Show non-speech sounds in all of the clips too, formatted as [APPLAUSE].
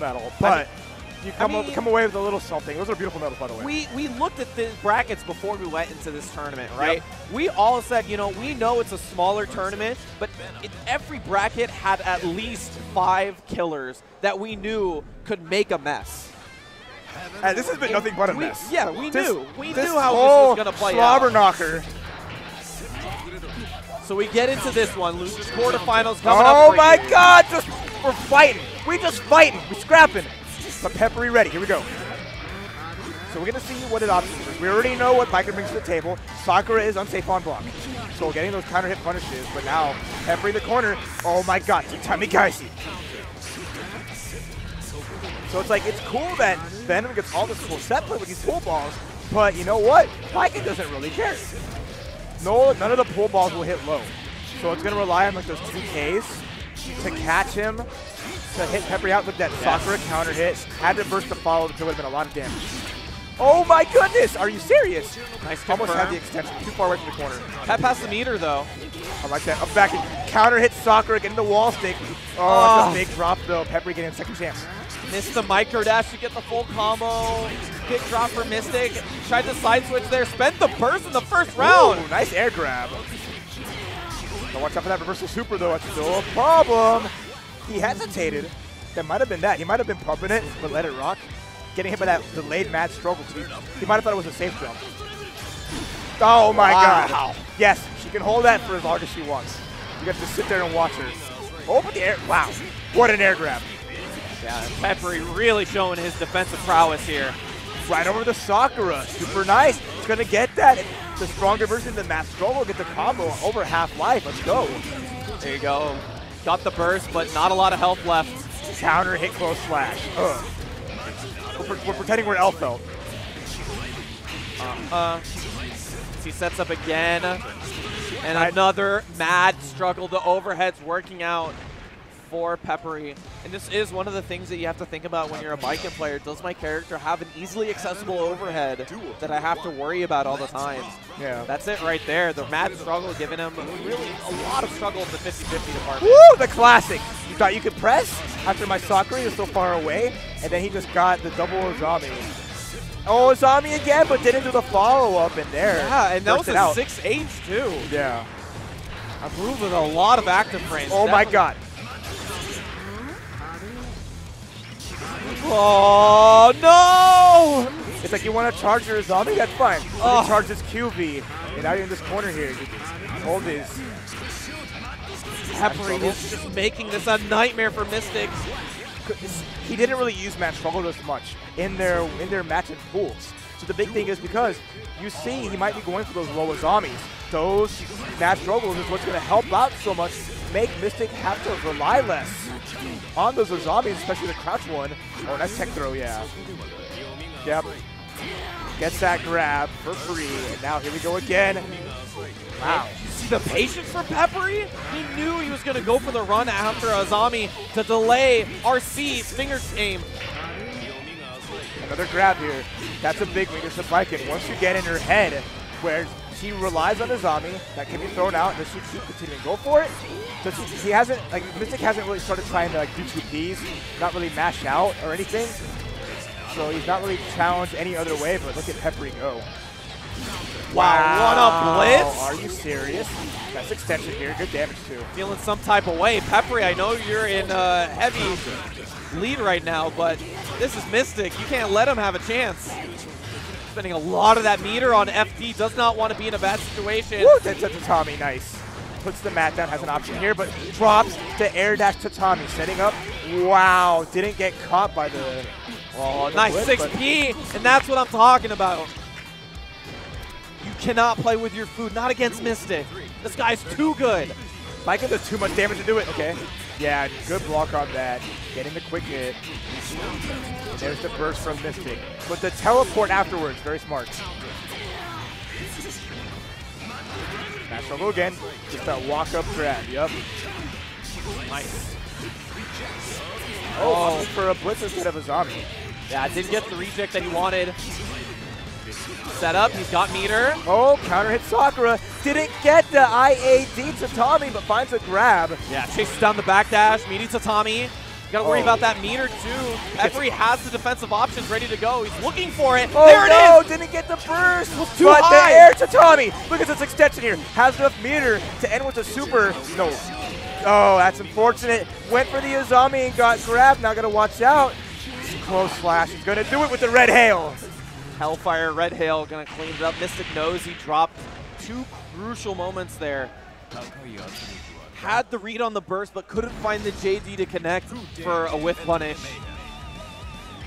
medal, but you come, I mean- come away with a little something. Those are beautiful medals, by the way. We we looked at the brackets before we went into this tournament, right? We all said, you know, we know it's a smaller tournament, but it, every bracket had at least five killers that we knew could make a mess. And this has been nothing but a We- mess. yeah, we This- knew. We knew how this was gonna play slobber out. knocker. So we get into this one, losers quarterfinals coming up. Oh my. God! Just we're fighting. We just fighting. We scrapping. But Peppery ready. Here we go. So we're gonna see what it options. We already know what Baiken brings to the table. Sakura is unsafe on block. So getting those counter hit punishes, but now Peppery in the corner. Oh my god, Tamikaze. So it's like it's cool that Venom gets all this cool set play with these pool balls, but you know what? Baiken doesn't really care. No, none of the pull balls will hit low. So it's gonna rely on like those two Ks to catch him, to hit Peppery out with that Sakura counter hit. Had to burst the follow to would have been a lot of damage. Oh my goodness! Are you serious? Nice Almost had the extension. Too far away from the corner. Pep has the meter though. I like that. Up back and counter hit Sakura, getting the wall stick. Oh, Oh. a big drop though. Peppery getting a second chance. Missed the micro dash to get the full combo. Big drop for Mystic. Tried to side switch there. Spent the burst in the first round. Ooh, nice air grab. Watch out for that reversal super though. That's still a problem. He hesitated. That might have been that. He might have been pumping it, but let it rock. Getting hit by that delayed mad struggle. He, he might have thought it was a safe jump. Oh my Wow. god. Yes, she can hold that for as long as she wants. You got to sit there and watch her. Oh, but the air. Wow. What an air grab. Yeah, Peppery really showing his defensive prowess here. Right over the Sakura. Super nice. It's going to get that. The stronger version of the Mad Struggle get the combo over half life. Let's go. There you go. Got the burst, but not a lot of health left. Counter hit close slash. Ugh. We're, we're pretending we're Elfelt. Uh, he sets up again. And another mad struggle. The overhead's working out for Peppery. And this is one of the things that you have to think about when you're a Baiken player. Does my character have an easily accessible overhead that I have to worry about all the time? Yeah. That's it right there. The mad struggle giving him really a lot of struggle in the 50-50 department. Woo! The classic. You thought you could press after my Sakura is so far away, and then he just got the double Azami. Oh, Azami again, but didn't do the follow-up in there. Yeah, and that was a 6H too. Yeah. Move with a lot of active frames. Oh my Definitely- god. Oh no! It's like you want to charge your zombie? That's fine. Oh. you charge this QV, and now you're in this corner here. Hold his. Peppery is just making this a nightmare for Mystics. he didn't really use mad struggle this much in their in their match and pools. So the big thing is because you see he might be going for those low zombies. Those mad struggles is what's going to help out so much, make Mystic have to rely less on those zombies, especially the crouch one. Oh, nice tech throw, yeah. Yep. Gets that grab for free, and now here we go again. Wow. See the patience for Peppery? He knew he was going to go for the run after Azami to delay RC Stinger Aim. Another grab here. That's a big one. weakness of Baiken. Once you get in her head, where she relies on Azami, that can be thrown out, does she keep continuing to go for it? Does he, he hasn't, like, Mystic hasn't really started trying to like, do two Ps, not really mash out or anything. So he's not really challenged any other way, but look at Peppery go. Wow, what a blitz. Are you serious? That's extension here. Good damage, too. Feeling some type of way. Peppery, I know you're in uh, heavy lead right now, but this is Mystic. You can't let him have a chance. Spending a lot of that meter on FD. Does not want to be in a bad situation. Woo! That's a Tatami, nice. Puts the mat down, has an option here, but drops the air dash Tatami, setting up. Wow, didn't get caught by the. Oh, the nice blitz, 6P, and that's what I'm talking about. You cannot play with your food, not against Mystic. This guy's too good. Baiken does too much damage to do it. Okay. Yeah, good block on that. Getting the quick hit. There's the burst from Mystic. But the teleport afterwards, very smart. Smash struggle again. Just that walk up grab. Yep. Nice. Oh, opting for a blitz instead of a zombie. Yeah, didn't get the reject that he wanted. Set up, he's got meter. Oh, counter hit Sakura. Didn't get the IAD to Tommy, but finds a grab. Yeah, chases down the backdash, meeting Tatami. You gotta worry oh. about that meter too. Peppery has the defensive options ready to go. He's looking for it. Oh there it no, is. didn't get the burst. too but high. the air tatami. Look at this extension here. Has enough meter to end with a super. No. Oh, that's unfortunate. Went for the Azami and got grabbed. Now gotta watch out. Close flash. He's gonna do it with the red hail. Hellfire, Red Hail gonna clean it up. Mystic knows he dropped two crucial moments there. Had the read on the burst, but couldn't find the JD to connect for a whiff punish.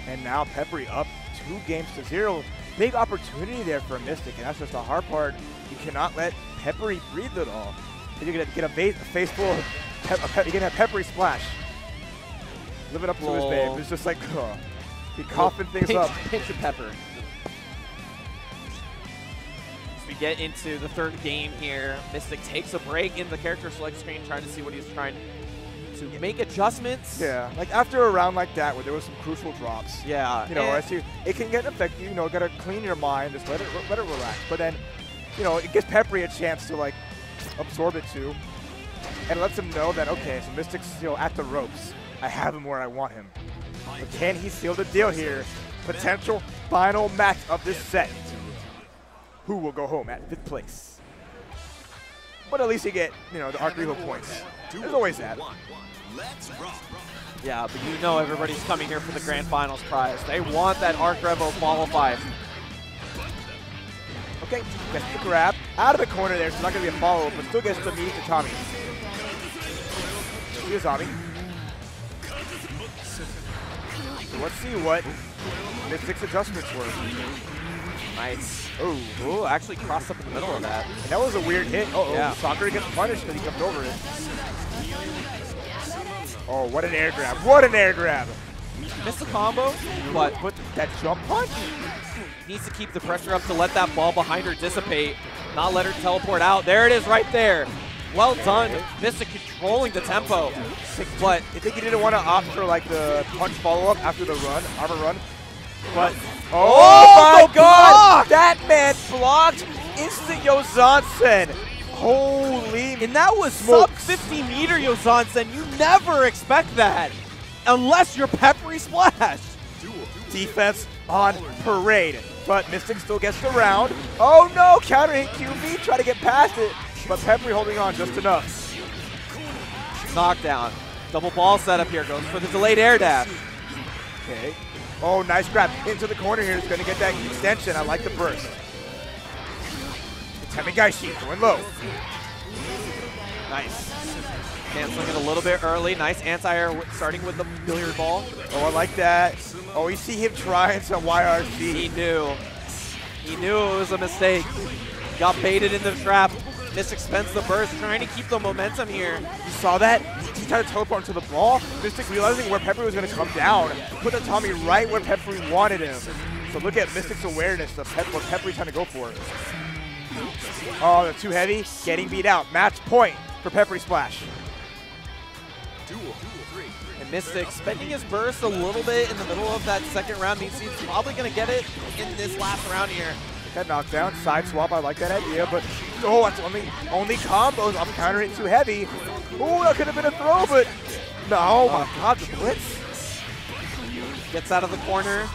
And now Peppery up two games to zero. Big opportunity there for Mystic, and that's just the hard part. You cannot let Peppery breathe at all. You're gonna get a, face, a face full of pep, a pep, you're gonna have Peppery splash. Live it up to his babe. It's just like, oh, [LAUGHS] he coughing things pinch, up. Pinch of pepper. We get into the third game here, Mystic takes a break in the character select screen, trying to see what he's trying to make adjustments. Yeah, like after a round like that where there was some crucial drops, Yeah. you know, I see it can get affect you. You know, gotta clean your mind, just let it let it relax. But then, you know, it gives Peppery a chance to like absorb it too, and lets him know that okay, so Mystic's you know at the ropes. I have him where I want him. But can he seal the deal here? Potential final match of this set. Who will go home at fifth place? But at least you get you know the Arc Revo points. There's always that. Yeah, but you know everybody's coming here for the grand finals prize. They want that Arc Revo qualified. Okay, gets the grab out of the corner there. It's not going to be a follow, up, but still gets the meet to Tommy. Here's Tommy. Let's see what Mystic's adjustments were. Nice. Oh, Ooh, actually crossed up in the middle of that. and that was a weird hit. Uh oh, Yeah. Sakura gets punished because he jumped over it. Oh, what an air grab! What an air grab! Missed the combo, but But that jump punch? needs to keep the pressure up to let that ball behind her dissipate, not let her teleport out. There it is right there. Well done. Mystic controlling the tempo. But I think he didn't want to opt for like the punch follow up after the run, armor run. But oh, Oh, my God, block! that man blocked instant Yozansen. Holy! and that was Smokes. sub 50 meter Yozansen. You never expect that unless you're Peppery Splash. defense on parade. But Mystic still gets the round. Oh no, counter hit QV, try to get past it. But Peppery holding on just enough. Knockdown. Double ball setup here. Goes for the delayed air dash. Okay. Oh, nice grab. Into the corner here. He's going to get that extension. I like the burst. Tatami Gaeshi going low. Nice. Canceling it a little bit early. Nice anti-air starting with the billiard ball. Oh, I like that. Oh, you see him trying some He knew. He knew it was a mistake. Got baited in the trap. Mystic spends the burst, trying to keep the momentum here. You saw that? He tried to teleport into the ball. Mystic realizing where Peppery was going to come down. Put the Tommy right where Peppery wanted him. So look at Mystic's awareness of Pep- what Peppery's trying to go for. Oh, they're too heavy. Getting beat out. Match point for Peppery Splash. And Mystic spending his burst a little bit in the middle of that second round means he's probably going to get it in this last round here. That knockdown, side swap, I like that idea, but oh, that's only only combos. I'm countering it too heavy. Oh, that could have been a throw, but no, oh my oh. god, the blitz. Gets out of the corner.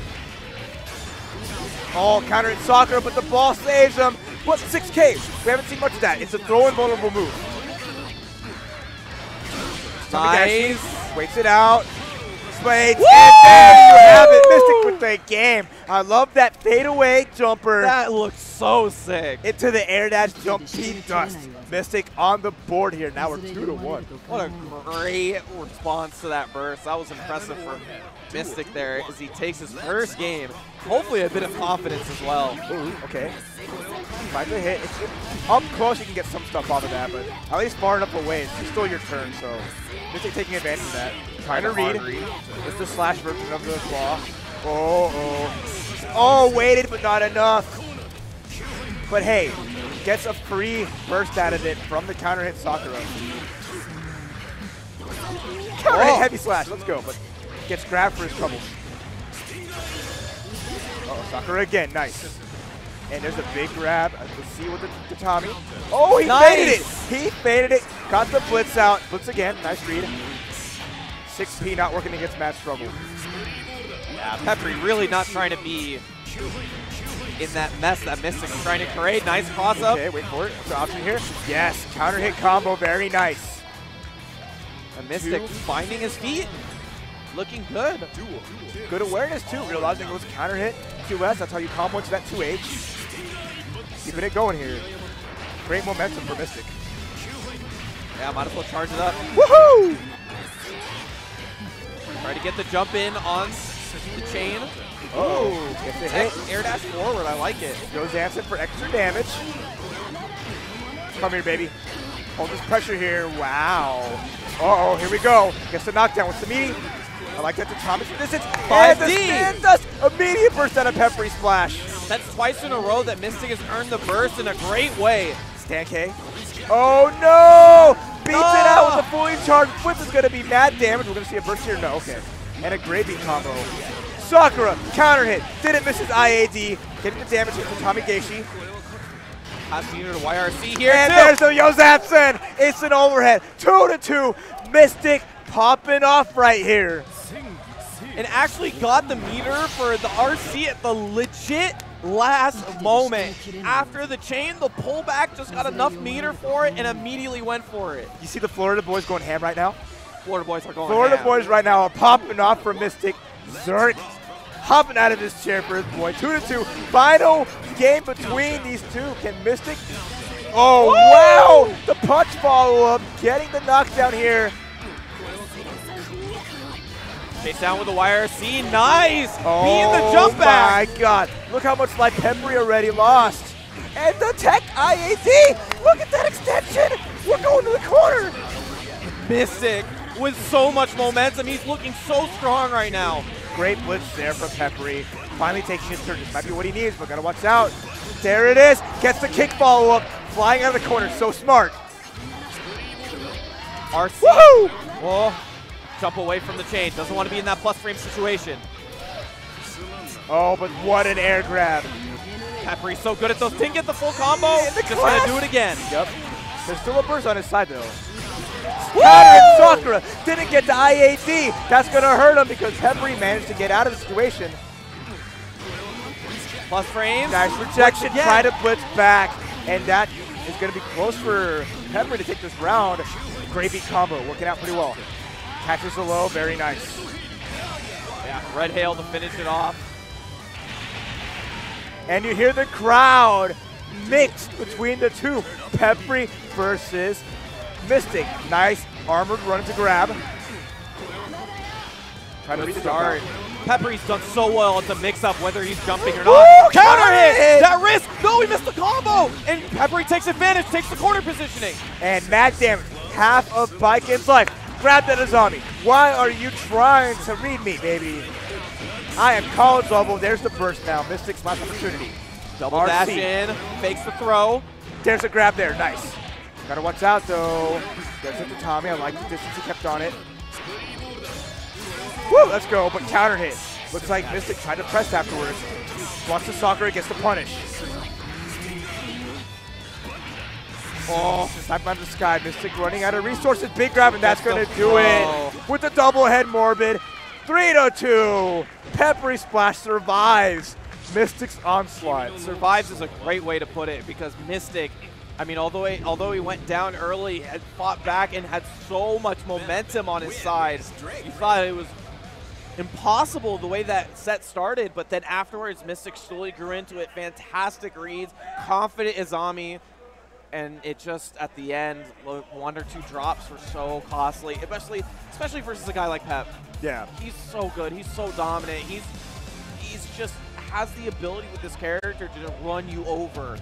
Oh, counter it soccer, but the ball saves him. What 6K? We haven't seen much of that. It's a throw and vulnerable move. Nice. Waits it out. Waits, Woo! and there you have it. Mystic with the game. I love that fadeaway jumper. That looks so sick. into the air dash jump Pete Dust. Mystic on the board here. Now we're two to one. What a great response to that burst. That was impressive for Mystic there as he takes his first game. Hopefully a bit of confidence as well. Ooh, okay. Finds a hit. It's up close, you can get some stuff off of that, but at least far enough away. It's still your turn, so Mystic taking advantage of that. Trying to read. It's the slash version of the claw. Oh, oh. Oh, waited, but not enough. But hey, gets a free burst out of it from the counter hit Sakura. Counter hit Oh. heavy slash, let's go. But gets grabbed for his troubles. Oh, Sakura again, nice. And there's a big grab. Uh, Let's see what the, the Tommy. Oh, he Nice. faded it. He faded it. Got the blitz out. Blitz again. Nice read. 6P not working against Mad Struggle. Yeah, Peppery really not trying to be in that mess that Mystic is trying to create. Nice cross up. Okay, wait for it. What's the option here? Yes, counter hit combo, very nice. And Mystic finding his feet. Looking good. Good awareness too, realizing it was counter hit, QS, that's how you combo into that 2H. Keeping it going here. Great momentum for Mystic. Yeah, might as well charge it up. Woohoo! Try to get the jump in on the chain. Oh, gets the hit. Air dash forward, I like it. Goes Anson for extra damage. Come here, baby. Hold this pressure here. Wow. Uh oh, here we go. Gets the knockdown. What's the meaty? I like that to Thomas from distance. And the 5D. spin dust. Immediate burst out of Peppery Splash. That's twice in a row that Mystic has earned the burst in a great way. Stan K. Oh no! Beats it out with ah! a fully charged flip is going to be mad damage. We're going to see a burst here. No, okay. And a great combo. Sakura, counter hit. Didn't miss his IAD. Getting the damage from Tatami Gaeshi. Pass meter to YRC here And too. there's the Yozansen. It's an overhead. Two to two. Mystic popping off right here. and actually got the meter for the RC at the legit last moment. After the chain, the pullback just got enough meter for it and immediately went for it. You see the Florida boys going ham right now? Florida boys are going Florida ham. boys right now are popping off for Mystic. Zerk hopping out of his chair for his boy. Two to two. Final game between these two. Can Mystic? Oh wow! The punch follow up, getting the knockdown here. Chase down with the wire. YRC. Nice! Oh Being the jump oh back. my god! Look how much life Peppery already lost. And the tech IAD. Look at that extension. We're going to the corner. Mystic with so much momentum. He's looking so strong right now. Great blitz there from Peppery. Finally taking his turn. This might be what he needs, but gotta watch out. There it is. Gets the kick follow up. Flying out of the corner. So smart. RC. Woohoo! Oh, jump away from the chain. Doesn't want to be in that plus frame situation. Oh, but what an air grab. Peppery's so good at those. Didn't get the full combo. The Just gonna do it again. Yep. There's still a burst on his side though. Sakura. Didn't get the IAD. That's gonna hurt him because Peppery managed to get out of the situation. Plus frames. Nice rejection. Try to blitz back. And that is going to be close for Pepper to take this round. Beat combo. Working out pretty well. Catches the low. Very nice. Yeah, Red Hail to finish it off. And you hear the crowd mixed between the two. Peppery versus Mystic. Nice armored run to grab. Try to read start. Peppery's done so well at the mix-up, whether he's jumping or not. Counter Counter hit! hit! That risk! No, he missed the combo! And Peppery takes advantage, takes the corner positioning. And mad damage. Half of Baiken's life. Grab that Azami. Why are you trying to read me, baby? I am college level. There's the burst now. Mystic's last opportunity. Double RC. dash in, fakes the throw. There's a grab there. Nice. Gotta watch out though. It to Tommy. I like the distance he kept on it. Woo, let's go. But counter hit. Looks like Mystic tried to press afterwards. Watch the soccer. Gets the punish. Oh, snap out of the sky. Mystic running out of resources. Big grab, and that's going to do it. With the double head morbid. 3 to 2. Peppery Splash survives Mystic's onslaught. Survives is a great way to put it because Mystic, I mean, although he, although he went down early, had fought back and had so much momentum on his side, you thought it was impossible the way that set started, but then afterwards, Mystic slowly grew into it. Fantastic reads, confident Azami, and it just at the end, one or two drops were so costly, especially especially versus a guy like Pep. Yeah. He's so good. He's so dominant. He's he's just has the ability with this character to just run you over